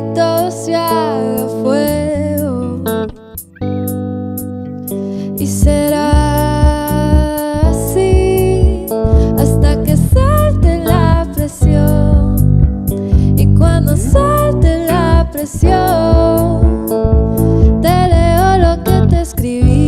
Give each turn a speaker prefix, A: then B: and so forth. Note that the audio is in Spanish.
A: solito se haga fuego. Y será así hasta que salte la presión. Y cuando salte la presión te leo lo que te escribí.